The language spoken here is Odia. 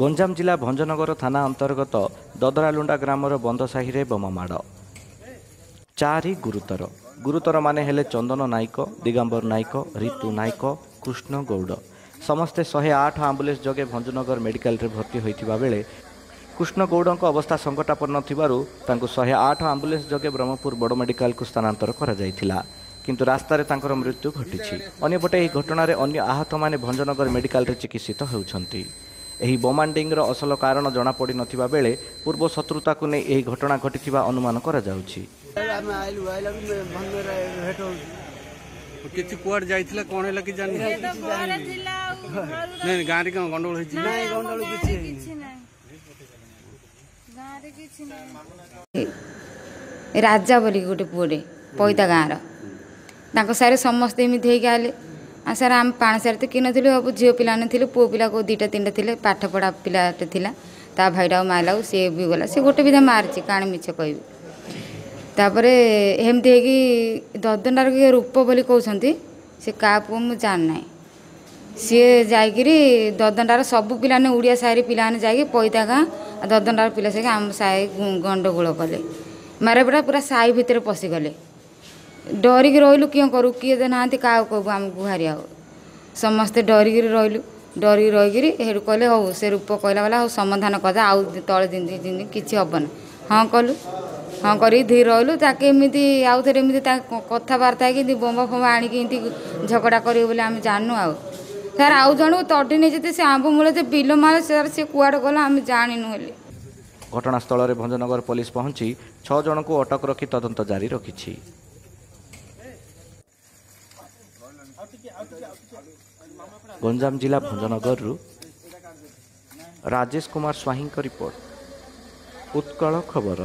ଗଞ୍ଜାମ ଜିଲ୍ଲା ଭଞ୍ଜନଗର ଥାନା ଅନ୍ତର୍ଗତ ଦଦରାଲୁଣ୍ଡା ଗ୍ରାମର ବନ୍ଦସାହିରେ ବୋମାମାଡ଼। ଚାରି ଗୁରୁତର। ଗୁରୁତରମାନେ ହେଲେ ଚନ୍ଦନ ନାଇକ ଦିଗମ୍ବର ନାଇକ ରିତୁ ନାଇକ କୃଷ୍ଣ ଗୌଡ଼। ସମସ୍ତେ ଶହେ ଆଠ ଆମ୍ବୁଲାନ୍ସ ଯୋଗେ ଭଞ୍ଜନଗର ମେଡିକାଲରେ ଭର୍ତ୍ତି ହୋଇଥିବା ବେଳେ କୃଷ୍ଣ ଗୌଡ଼ଙ୍କ ଅବସ୍ଥା ସଙ୍କଟାପନ୍ନ ଥିବାରୁ ତାଙ୍କୁ ଶହେ ଆଠ ଆମ୍ବୁଲାନ୍ସ ଯୋଗେ ବ୍ରହ୍ମପୁର ବଡ଼ ମେଡିକାଲକୁ ସ୍ଥାନାନ୍ତର କରାଯାଇଥିଲା। କିନ୍ତୁ ରାସ୍ତାରେ ତାଙ୍କର ମୃତ୍ୟୁ ଘଟିଛି। ଅନ୍ୟପଟେ ଏହି ଘଟଣାରେ ଅନ୍ୟ ଆହତମାନେ ଭଞ୍ଜନଗର ମେଡିକାଲରେ ଚିକିତ୍ସିତ ହେଉଛନ୍ତି। ଏହି ବୋମାଣ୍ଡିଂର ଅସଲ କାରଣ ଜଣାପଡ଼ିନଥିବା ବେଳେ ପୂର୍ବ ଶତ୍ରୁତାକୁ ନେଇ ଏହି ଘଟଣା ଘଟିଥିବା ଅନୁମାନ କରାଯାଉଛି। କିଛି କୁଆଡେ ଯାଇଥିଲା କଣ ହେଲା କି ଜାଣିନି। ନାଇଁ ଗାଁରେ କଣ ଗଣ୍ଡଗୋଳ ହେଇଛି? ନାଇଁ ଗଣ୍ଡଗୋଳ କିଛି ରାଜା ବୋଲି ଗୋଟେ ପୁଅଟେ ପଇତା ଗାଁର। ତାଙ୍କ ସାରେ ସମସ୍ତେ ଏମିତି ହେଇକି ଆଇଲେ। ଆଉ ସାର୍ ଆମେ ପାଣି ସାର ତ କିଣିଥିଲୁ ସବୁ ଝିଅ ପିଲାମାନେ ଥିଲେ ପୁଅ ପିଲା କେଉଁ ଦୁଇଟା ତିନିଟା ଥିଲେ ପାଠ ପଢ଼ା ପିଲାଟେ ଥିଲା। ତା ଭାଇଟାକୁ ମାରିଲାକୁ ସିଏ ବି ଗଲା। ସେ ଗୋଟେ ବିଧା ମାରିଛି କାଣି ମିଛ କହିବି। ତାପରେ ଏମିତି ହେଇକି ଦଦଣ୍ଡାର କିଏ ରୂପ ବୋଲି କହୁଛନ୍ତି ସେ କାହା ପୁଅ ମୁଁ ଜାଣିନାହିଁ। ସିଏ ଯାଇକିରି ଦଦଣ୍ଡାର ସବୁ ପିଲାମାନେ ଓଡ଼ିଆ ସାହିରେ ପିଲାମାନେ ଯାଇକି ପଇତା ଗାଁ ଆଉ ଦଦଣ୍ଡାର ପିଲା ସାହି ଆମ ସାହି ଗଣ୍ଡଗୋଳ କଲେ। ମାରପଡ଼ା ପୁରା ସାହି ଭିତରେ ପଶିଗଲେ। ଡରିକି ରହିଲୁ କିଏ କରୁ କିଏ ତ ନାହାନ୍ତି କାହାକୁ କହିବୁ ଆମକୁ ହାରି ଆଉ। ସମସ୍ତେ ଡରିକିରି ରହିଲୁ ଡରିକି ରହିକିରି ସେଠୁ କହିଲେ ହଉ ସେ ରୂପ କହିଲା ବୋଲେ ହଉ ସମାଧାନ କରିଦେ ଆଉ ତଳେ ଦିନ ଦିନ କିଛି ହେବନି। ହଁ କଲୁ ହଁ କରିକି ଧୀରେ ରହିଲୁ ତାକେ ଏମିତି ଆଉ ଥରେ ଏମିତି ତା କଥାବାର୍ତ୍ତା ହେଇକି ଏମିତି ବୋମା ଫୋମା ଆଣିକି ଏମିତି ଝଗଡ଼ା କରିବେ ବୋଲି ଆମେ ଜାଣିନୁ ଆଉ। ସାର୍ ଆଉ ଜଣକୁ ତଡ଼ି ନେଇଛନ୍ତି ସେ ଆମ୍ବ ମୂଳେ ଯେ ବିଲ ମାଳ ସାର୍ ସେ କୁଆଡ଼େ ଗଲା ଆମେ ଜାଣିନୁ ହେଲେ। ଘଟଣାସ୍ଥଳରେ ଭଞ୍ଜନଗର ପୋଲିସ ପହଞ୍ଚି ଛଅ ଜଣଙ୍କୁ ଅଟକ ରଖି ତଦନ୍ତ ଜାରି ରଖିଛି। ଗଞ୍ଜାମ ଜିଲ୍ଲା ଭଞ୍ଜନଗରରୁ ରାଜେଶ କୁମାର ସ୍ୱାଇଁଙ୍କ ରିପୋର୍ଟ ଉତ୍କଳ ଖବର